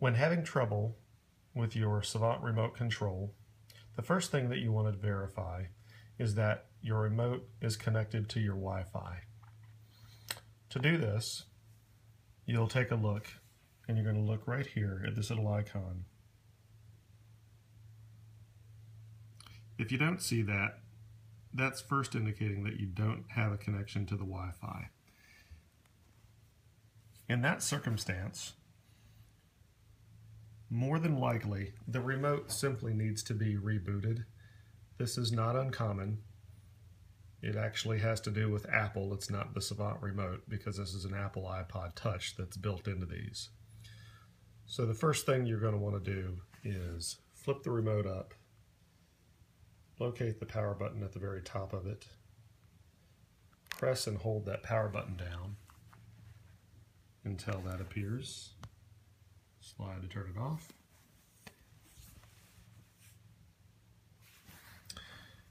When having trouble with your Savant remote control, the first thing that you want to verify is that your remote is connected to your Wi-Fi. To do this, you'll take a look and you're going to look right here at this little icon. If you don't see that, that's first indicating that you don't have a connection to the Wi-Fi. In that circumstance, more than likely, the remote simply needs to be rebooted. This is not uncommon. It actually has to do with Apple. It's not the Savant remote because this is an Apple iPod Touch that's built into these. So the first thing you're going to want to do is flip the remote up, locate the power button at the very top of it, press and hold that power button down until that appears. Slide to turn it off.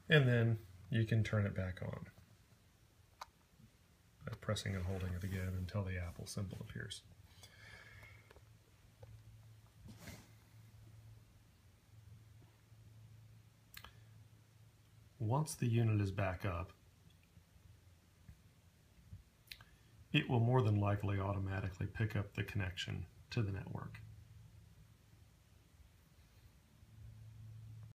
And then you can turn it back on by pressing and holding it again until the Apple symbol appears. Once the unit is back up, it will more than likely automatically pick up the connection to the network.